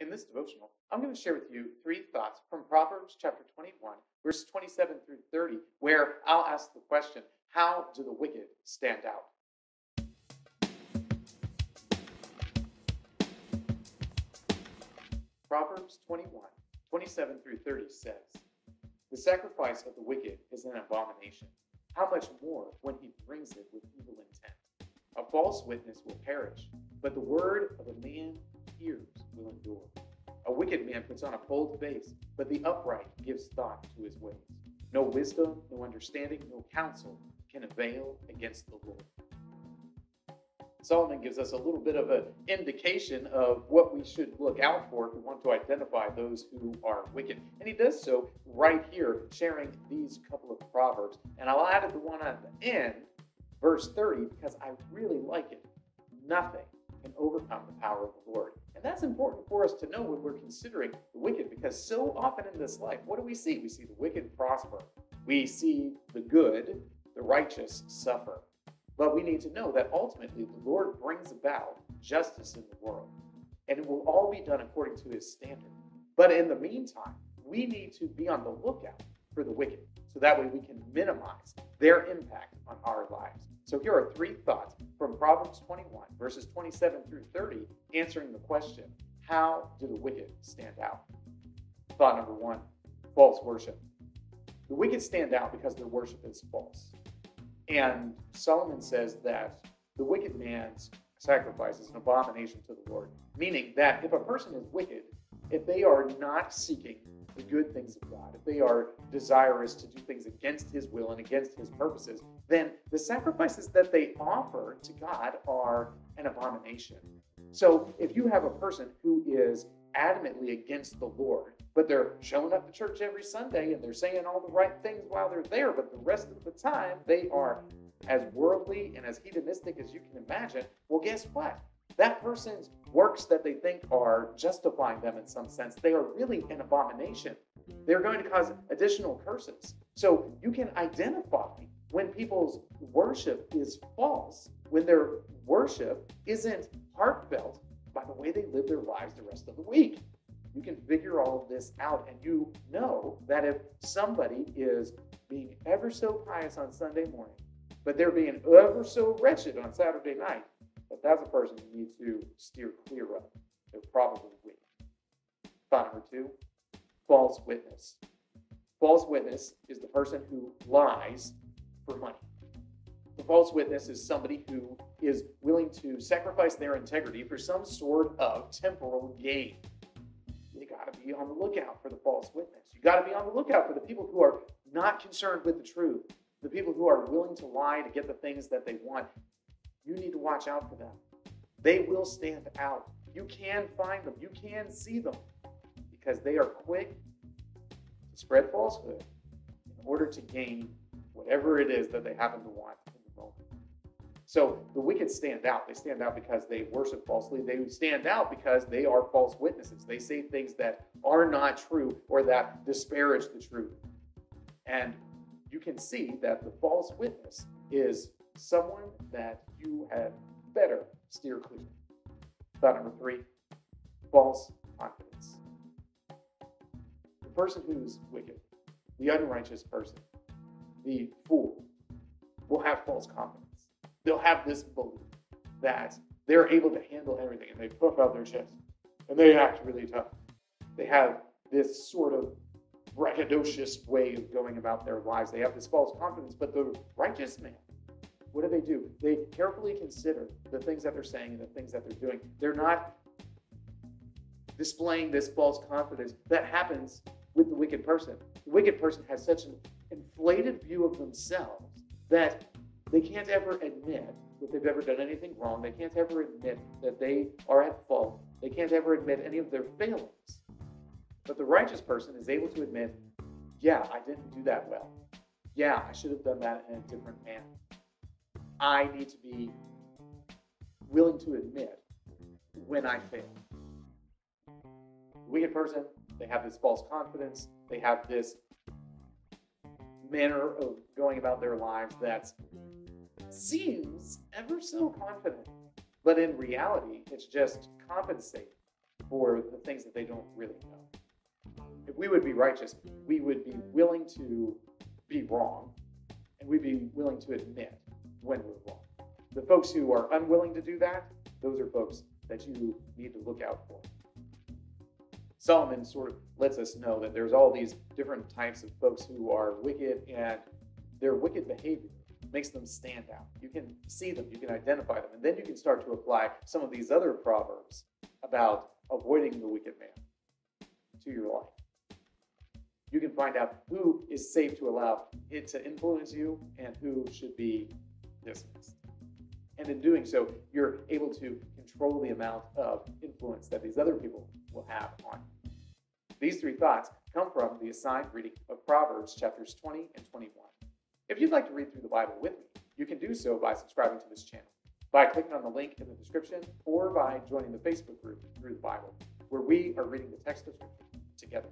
In this devotional, I'm going to share with you three thoughts from Proverbs chapter 21, verses 27 through 30, where I'll ask the question How do the wicked stand out? Proverbs 21, 27 through 30 says, The sacrifice of the wicked is an abomination. How much more when he brings it with evil intent? A false witness will perish, but the word of a man hears will endure. A wicked man puts on a bold face, but the upright gives thought to his ways. No wisdom, no understanding, no counsel can avail against the Lord. Solomon gives us a little bit of an indication of what we should look out for if we want to identify those who are wicked. And he does so right here, sharing these couple of proverbs. And I'll add the one at the end, verse 30, because I really like it. Nothing can overcome the power of the Lord. And that's important for us to know when we're considering the wicked, because so often in this life, what do we see? We see the wicked prosper, we see the good, the righteous suffer. But we need to know that ultimately the Lord brings about justice in the world, and it will all be done according to his standard. But in the meantime, we need to be on the lookout for the wicked so that way we can minimize their impact on our lives. So here are three thoughts from Proverbs 21, verses 27 through 30, answering the question How do the wicked stand out? Thought number one false worship. The wicked stand out because their worship is false. And Solomon says that the wicked man's sacrifice is an abomination to the Lord, meaning that if a person is wicked, if they are not seeking the good things of God, if they are desirous to do things against His will and against His purposes, then the sacrifices that they offer to God are an abomination. So if you have a person who is adamantly against the Lord, but they're showing up to church every Sunday and they're saying all the right things while they're there, but the rest of the time they are as worldly and as hedonistic as you can imagine, well, guess what? That person's works that they think are justifying them in some sense, they are really an abomination. They're going to cause additional curses. So you can identify when people's worship is false, when their worship isn't heartfelt by the way they live their lives the rest of the week. You can figure all of this out, and you know that if somebody is being ever so pious on Sunday morning, but they're being ever so wretched on Saturday night, but that's a person you need to steer clear of. They're probably weak. Thought number two false witness. False witness is the person who lies for money. The false witness is somebody who is willing to sacrifice their integrity for some sort of temporal gain. You got to be on the lookout for the false witness. You got to be on the lookout for the people who are not concerned with the truth, the people who are willing to lie to get the things that they want. You need to watch out for them. They will stand out. You can find them, you can see them because they are quick to spread falsehood in order to gain whatever it is that they happen to want in the moment. So the wicked stand out. They stand out because they worship falsely. They stand out because they are false witnesses. They say things that are not true or that disparage the truth. And you can see that the false witness is someone that you had better steer clear. Thought number three false confidence. The person who's wicked, the unrighteous person, the fool, will have false confidence. They'll have this belief that they're able to handle everything and they puff out their chest and they act really tough. They have this sort of braggadocious way of going about their lives. They have this false confidence, but the righteous man what do they do? They carefully consider the things that they're saying and the things that they're doing. They're not displaying this false confidence that happens with the wicked person. The wicked person has such an inflated view of themselves that they can't ever admit that they've ever done anything wrong. They can't ever admit that they are at fault. They can't ever admit any of their failings. But the righteous person is able to admit, yeah, I didn't do that well. Yeah, I should have done that in a different manner. I need to be willing to admit when I fail. The wicked person, they have this false confidence, they have this manner of going about their lives that seems ever so confident, but in reality, it's just compensating for the things that they don't really know. If we would be righteous, we would be willing to be wrong and we'd be willing to admit when we're wrong. The folks who are unwilling to do that, those are folks that you need to look out for. Solomon sort of lets us know that there's all these different types of folks who are wicked, and their wicked behavior makes them stand out. You can see them, you can identify them, and then you can start to apply some of these other proverbs about avoiding the wicked man to your life. You can find out who is safe to allow it to influence you and who should be dismissed. And in doing so, you're able to control the amount of influence that these other people will have on you. These three thoughts come from the assigned reading of Proverbs chapters 20 and 21. If you'd like to read through the Bible with me, you can do so by subscribing to this channel, by clicking on the link in the description, or by joining the Facebook group Through the Bible, where we are reading the text of Scripture together.